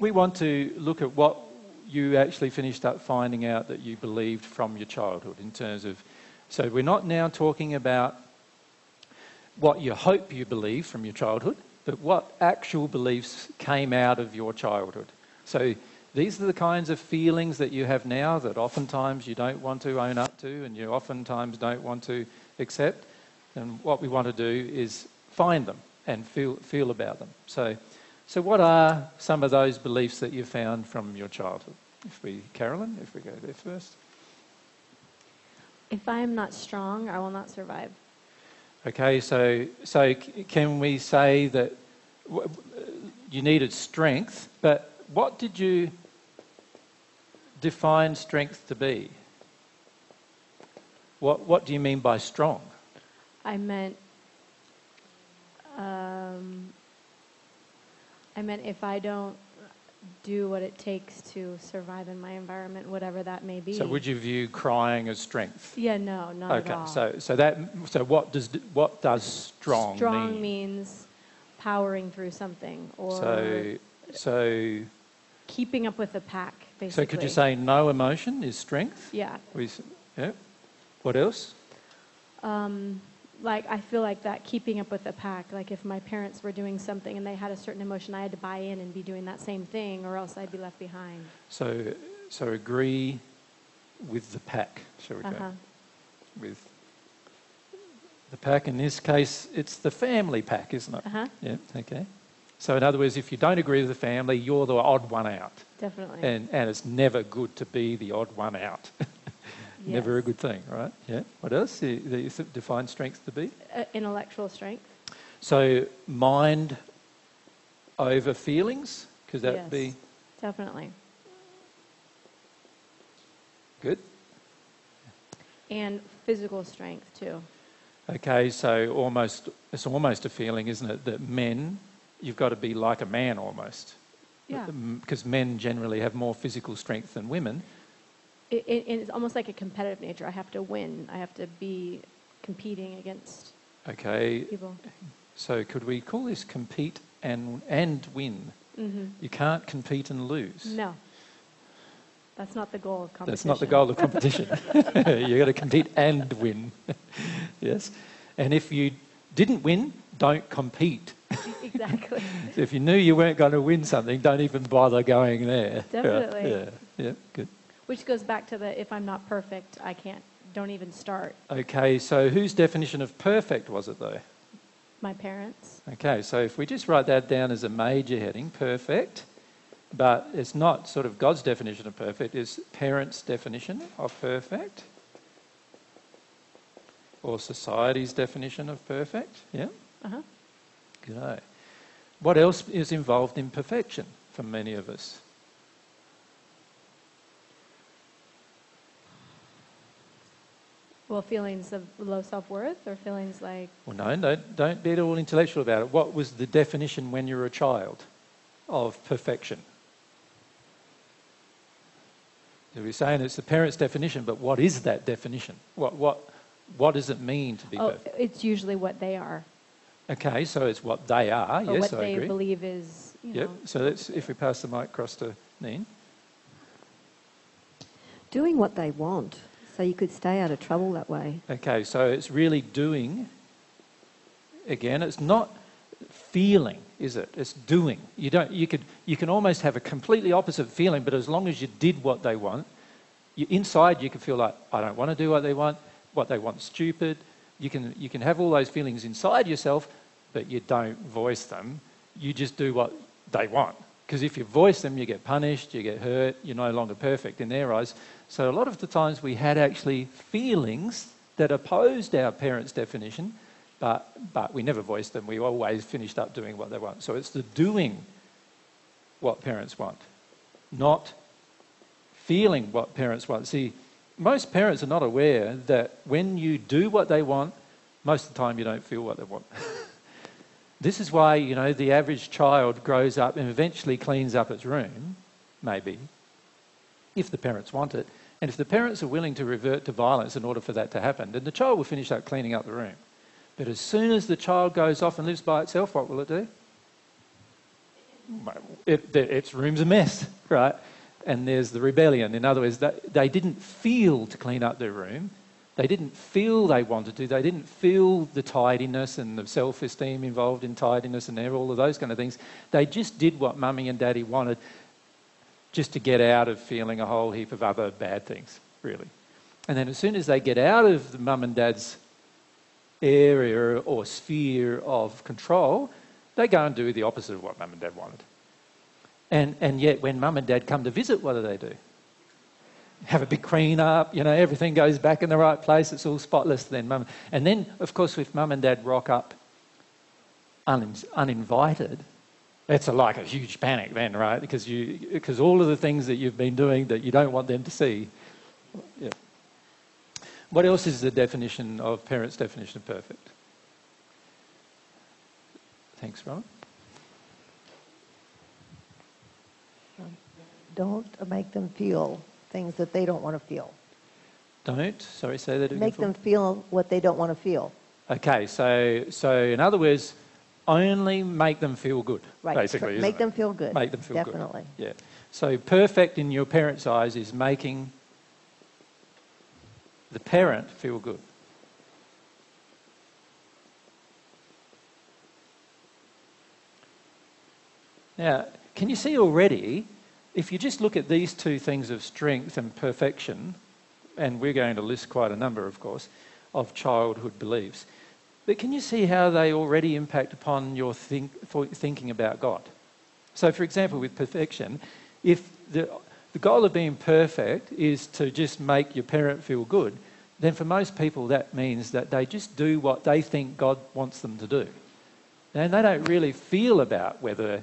we want to look at what you actually finished up finding out that you believed from your childhood in terms of. So we're not now talking about what you hope you believe from your childhood, but what actual beliefs came out of your childhood. So these are the kinds of feelings that you have now that oftentimes you don't want to own up to and you oftentimes don't want to accept. And what we want to do is find them and feel, feel about them. So, so, what are some of those beliefs that you found from your childhood? If we, Carolyn, if we go there first. If I am not strong, I will not survive. Okay, so so can we say that you needed strength, but what did you define strength to be? What what do you mean by strong? I meant um, I meant if I don't do what it takes to survive in my environment, whatever that may be. So would you view crying as strength? Yeah, no, not okay, at all. Okay, so so that so what does what does strong, strong mean? means powering through something or So so keeping up with the pack. Basically. so could you say no emotion is strength? Yeah. We, yeah. What else? Um, like I feel like that keeping up with the pack. Like if my parents were doing something and they had a certain emotion, I had to buy in and be doing that same thing, or else I'd be left behind. So so agree with the pack, shall we Uh go? With the pack in this case, it's the family pack, isn't it? Uh huh. Yeah. Okay. So in other words, if you don't agree with the family, you're the odd one out. Definitely. And, and it's never good to be the odd one out. never a good thing, right? Yeah. What else do you, do you th- define strength to be? Uh, intellectual strength. So mind over feelings? Could that Yes. be Definitely. good? And physical strength too. Okay, so almost it's almost a feeling, isn't it, that men you've got to be like a man almost. Yeah. Because men generally have more physical strength than women. It, it, it's almost like a competitive nature. I have to win. I have to be competing against Okay, people. so could we call this compete and and win? hmm You can't compete and lose. No. That's not the goal of competition. That's not the goal of competition. You've got to compete and win. yes. And if you didn't win, don't compete. exactly. So if you knew you weren't going to win something, don't even bother going there. Definitely. Yeah, yeah, good. Which goes back to the if I'm not perfect, I can't, don't even start. Okay, so whose definition of perfect was it though? My parents. Okay, so if we just write that down as a major heading, perfect, but it's not sort of God's definition of perfect, it's parents' definition of perfect, or society's definition of perfect. Yeah, Uh-huh. good. What else is involved in perfection for many of us? Well, feelings of low self-worth or feelings like, Well, no, don't, don't be at all intellectual about it. What was the definition when you were a child of perfection? So we're saying it's the parent's definition, but what is that definition? What, what, what does it mean to be oh, perfect? it's usually what they are. Okay, so it's what they are. or yes, what I they agree. believe is, you Yep. know. So let's, if we pass the mic across to Neen. Doing what they want, so you could stay out of trouble that way. Okay, so it's really doing. Again, it's not feeling, is it? It's doing. You don't. You could. You can almost have a completely opposite feeling, but as long as you did what they want, you, inside you can feel like I don't want to do what they want. What they want, stupid. You can. You can have all those feelings inside yourself, but you don't voice them. You just do what they want. Because if you voice them, you get punished, you get hurt, you're no longer perfect in their eyes. So a lot of the times we had actually feelings that opposed our parents' definition, but, but we never voiced them. We always finished up doing what they want. So it's the doing what parents want, not feeling what parents want. See, most parents are not aware that when you do what they want, most of the time you don't feel what they want. this is why, you know, the average child grows up and eventually cleans up its room, maybe, if the parents want it. And if the parents are willing to revert to violence in order for that to happen, then the child will finish up cleaning up the room. But as soon as the child goes off and lives by itself, what will it do? it, its room's a mess, right? And there's the rebellion. In other words, they didn't feel to clean up their room. They didn't feel they wanted to. They didn't feel the tidiness and the self esteem involved in tidiness and all of those kind of things. They just did what mummy and daddy wanted just to get out of feeling a whole heap of other bad things, really. And then as soon as they get out of the mum and dad's area or sphere of control, they go and do the opposite of what mum and dad wanted. And, and yet, when mum and dad come to visit, what do they do? Have a big clean up, you know, everything goes back in the right place, it's all spotless then. Mum. And then, of course, if mum and dad rock up un, uninvited, it's a, like a huge panic then, right? Because, you, because all of the things that you've been doing that you don't want them to see. Yeah. What else is the definition of parents' definition of perfect? Thanks, Ron. Don't make them feel things that they don't want to feel. Don't? Sorry, say that again. Make them feel what they don't want to feel. Okay, so so in other words, only make them feel good. Right. Basically, make them feel good. Make them feel Definitely. good. Yeah. So perfect in your parents' eyes is making the parent feel good. Now, can you see already, if you just look at these two things of strength and perfection, and we're going to list quite a number, of course, of childhood beliefs, but can you see how they already impact upon your think, thinking about God? So, for example, with perfection, if the, the goal of being perfect is to just make your parent feel good, then for most people that means that they just do what they think God wants them to do. And they don't really feel about whether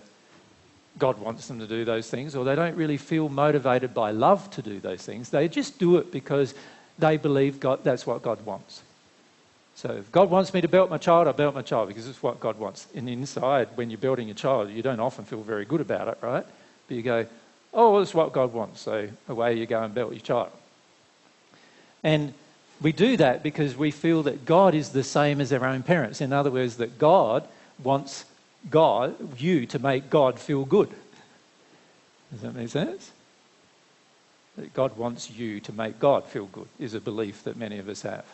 God wants them to do those things, or they don't really feel motivated by love to do those things. They just do it because they believe God, that's what God wants. So if God wants me to belt my child, I belt my child because it's what God wants. And inside, when you're building a child, you don't often feel very good about it, right? But you go, oh, well, it's what God wants. So away you go and belt your child. And we do that because we feel that God is the same as our own parents. In other words, that God wants God, you, to make God feel good. Does that make sense? That God wants you to make God feel good is a belief that many of us have.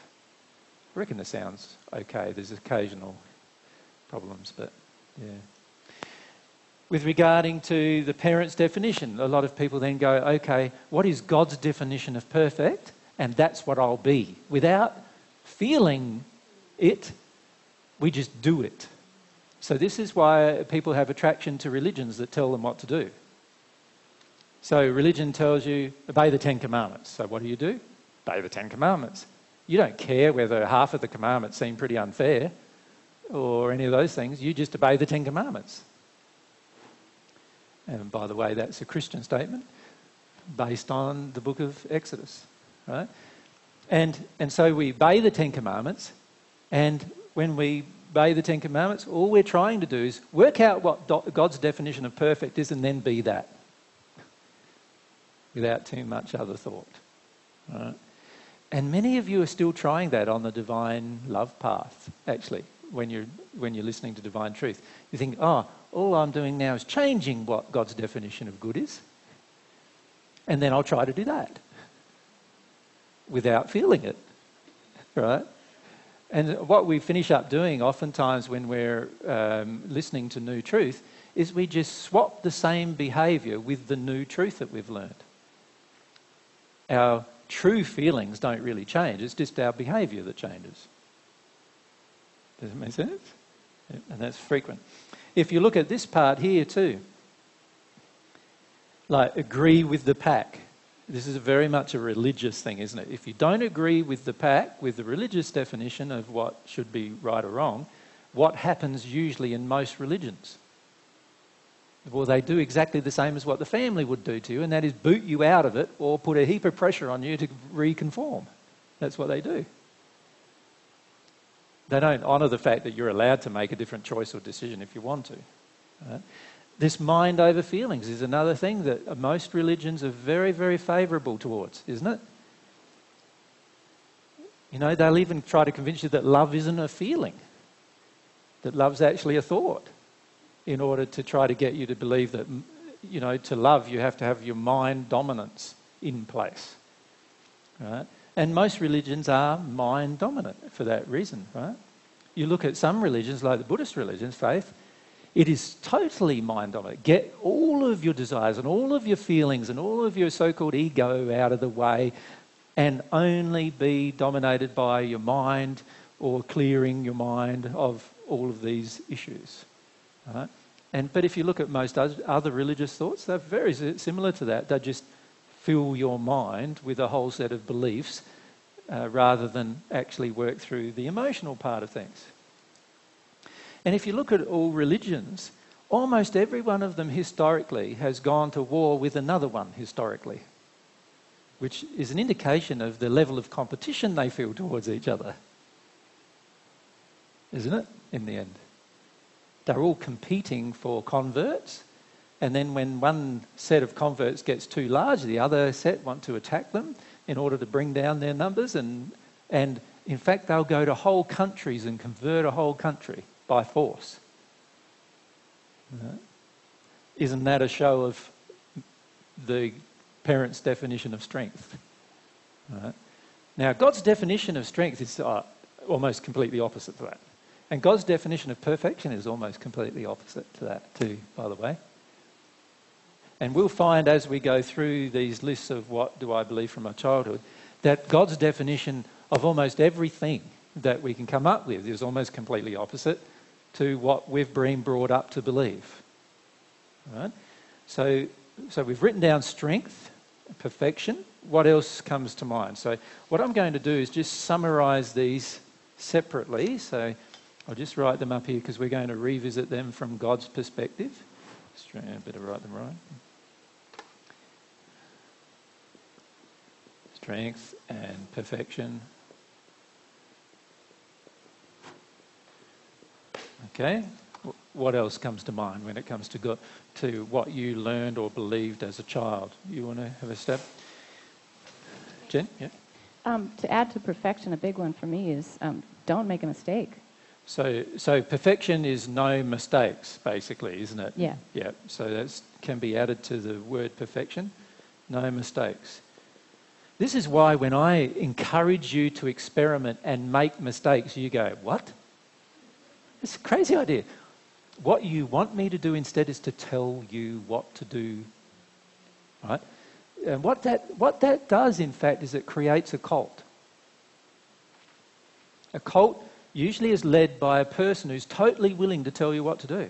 I reckon it sounds okay. There's occasional problems, but yeah. With regarding to the parent's definition, a lot of people then go, okay, what is God's definition of perfect? and that's what I'll be. Without feeling it, we just do it. So, this is why people have attraction to religions that tell them what to do. So, religion tells you, obey the Ten Commandments. So, what do you do? Obey the Ten Commandments. You don't care whether half of the commandments seem pretty unfair or any of those things, you just obey the Ten Commandments. And by the way, that's a Christian statement based on the book of Exodus right? And, and so we obey the Ten Commandments, and when we obey the Ten Commandments, all we're trying to do is work out what God's definition of perfect is and then be that without too much other thought. Right? And many of you are still trying that on the divine love path, actually, when you're, when you're listening to divine truth. You think, oh, all I'm doing now is changing what God's definition of good is, and then I'll try to do that without feeling it, right? And what we finish up doing oftentimes when we're um, listening to new truth is we just swap the same behavior with the new truth that we've learned. Our true feelings don't really change, it's just our behavior that changes. Does it make sense? And that's frequent. If you look at this part here too, like agree with the pack. This is very much a religious thing, isn't it? If you don't agree with the pack, with the religious definition of what should be right or wrong, what happens usually in most religions? Well, they do exactly the same as what the family would do to you, and that is boot you out of it or put a heap of pressure on you to reconform. That's what they do. They don't honour the fact that you're allowed to make a different choice or decision if you want to. Right? This mind over feelings is another thing that most religions are very, very favourable towards, isn't it? You know, they'll even try to convince you that love isn't a feeling, that love's actually a thought. In order to try to get you to believe that, you know, to love, you have to have your mind dominance in place. Right? And most religions are mind dominant for that reason, right? You look at some religions, like the Buddhist religions, faith, it is totally mind dominant. Get all of your desires and all of your feelings and all of your so called ego out of the way and only be dominated by your mind or clearing your mind of all of these issues. Right? And, but if you look at most other religious thoughts, they're very similar to that. They just fill your mind with a whole set of beliefs uh, rather than actually work through the emotional part of things. And if you look at all religions, almost every one of them historically has gone to war with another one historically, which is an indication of the level of competition they feel towards each other. Isn't it, in the end? They're all competing for converts, and then when one set of converts gets too large, the other set want to attack them in order to bring down their numbers. And, and in fact, they'll go to whole countries and convert a whole country by force. Isn't that a show of the parent's definition of strength? Now, God's definition of strength is uh, almost completely opposite to that. And God's definition of perfection is almost completely opposite to that, too, by the way. And we'll find as we go through these lists of what do I believe from my childhood, that God's definition of almost everything that we can come up with is almost completely opposite to what we've been brought up to believe. Right? So, so we've written down strength, perfection. What else comes to mind? So, what I'm going to do is just summarize these separately. So, I'll just write them up here because we're going to revisit them from God's perspective. I better write them right. strength and perfection. Okay, what else comes to mind when it comes to go, to what you learned or believed as a child? You want to have a step, Jen? Yeah. Um, to add to perfection, a big one for me is um, don't make a mistake. So, so perfection is no mistakes, basically, isn't it? Yeah. Yeah. So that can be added to the word perfection. No mistakes. This is why when I encourage you to experiment and make mistakes, you go, What? It's a crazy idea. What you want me to do instead is to tell you what to do. Right? And what that, what that does, in fact, is it creates a cult. A cult usually is led by a person who's totally willing to tell you what to do.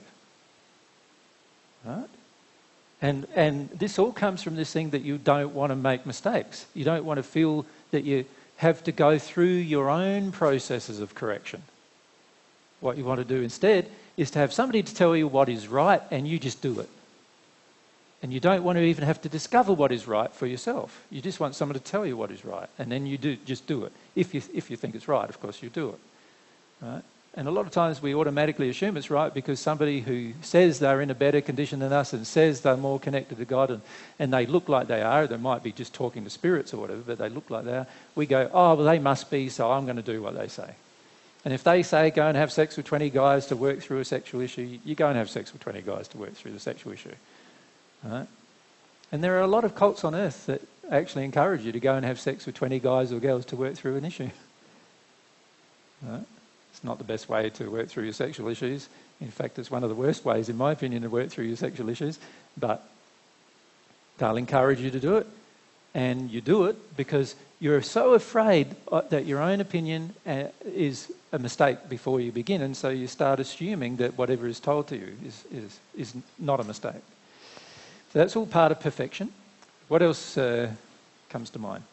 Right? And, and this all comes from this thing that you don't want to make mistakes. You don't want to feel that you have to go through your own processes of correction. What you want to do instead is to have somebody to tell you what is right and you just do it. And you don't want to even have to discover what is right for yourself. You just want someone to tell you what is right and then you do, just do it. If you, if you think it's right, of course, you do it. Right? And a lot of times we automatically assume it's right because somebody who says they're in a better condition than us and says they're more connected to God and, and they look like they are, they might be just talking to spirits or whatever, but they look like they are, we go, oh, well, they must be, so I'm going to do what they say. And if they say go and have sex with 20 guys to work through a sexual issue, you go and have sex with 20 guys to work through the sexual issue. Right? And there are a lot of cults on earth that actually encourage you to go and have sex with 20 guys or girls to work through an issue. Right? It's not the best way to work through your sexual issues. In fact, it's one of the worst ways, in my opinion, to work through your sexual issues. But they'll encourage you to do it. And you do it because you're so afraid uh, that your own opinion uh, is a mistake before you begin. And so you start assuming that whatever is told to you is, is, is not a mistake. So that's all part of perfection. What else uh, comes to mind?